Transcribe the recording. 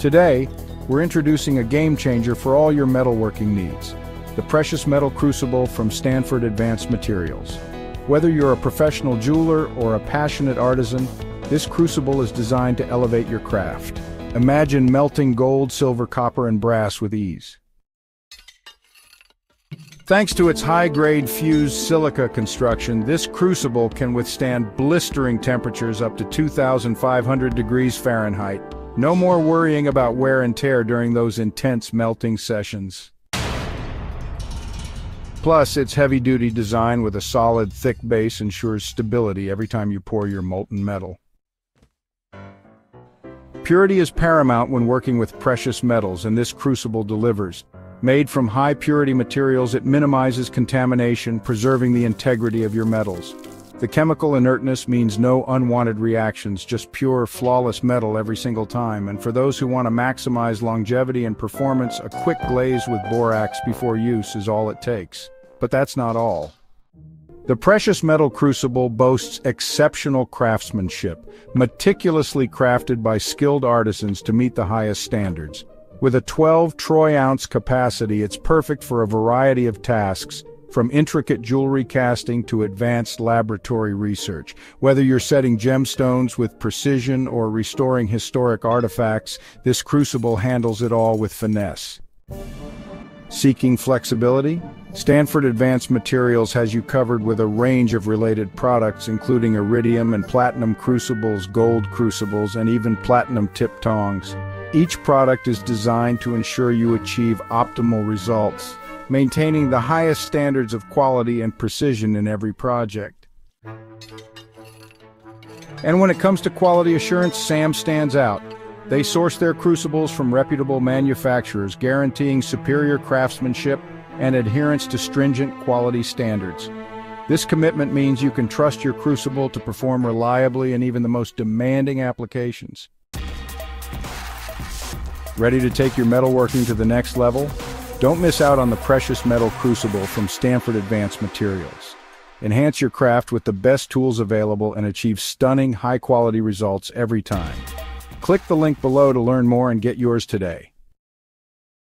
Today, we're introducing a game changer for all your metalworking needs. The Precious Metal Crucible from Stanford Advanced Materials. Whether you're a professional jeweler or a passionate artisan, this crucible is designed to elevate your craft. Imagine melting gold, silver, copper, and brass with ease. Thanks to its high-grade fused silica construction, this crucible can withstand blistering temperatures up to 2,500 degrees Fahrenheit. No more worrying about wear and tear during those intense melting sessions. Plus, its heavy-duty design with a solid, thick base ensures stability every time you pour your molten metal. Purity is paramount when working with precious metals, and this crucible delivers. Made from high-purity materials, it minimizes contamination, preserving the integrity of your metals. The chemical inertness means no unwanted reactions, just pure, flawless metal every single time, and for those who want to maximize longevity and performance, a quick glaze with borax before use is all it takes. But that's not all. The precious metal crucible boasts exceptional craftsmanship, meticulously crafted by skilled artisans to meet the highest standards. With a 12 troy ounce capacity, it's perfect for a variety of tasks, from intricate jewelry casting to advanced laboratory research. Whether you're setting gemstones with precision or restoring historic artifacts, this crucible handles it all with finesse. Seeking flexibility? Stanford Advanced Materials has you covered with a range of related products including iridium and platinum crucibles, gold crucibles, and even platinum tip tongs. Each product is designed to ensure you achieve optimal results, maintaining the highest standards of quality and precision in every project. And when it comes to quality assurance, SAM stands out. They source their crucibles from reputable manufacturers, guaranteeing superior craftsmanship and adherence to stringent quality standards. This commitment means you can trust your crucible to perform reliably in even the most demanding applications. Ready to take your metalworking to the next level? Don't miss out on the precious metal crucible from Stanford Advanced Materials. Enhance your craft with the best tools available and achieve stunning, high-quality results every time. Click the link below to learn more and get yours today.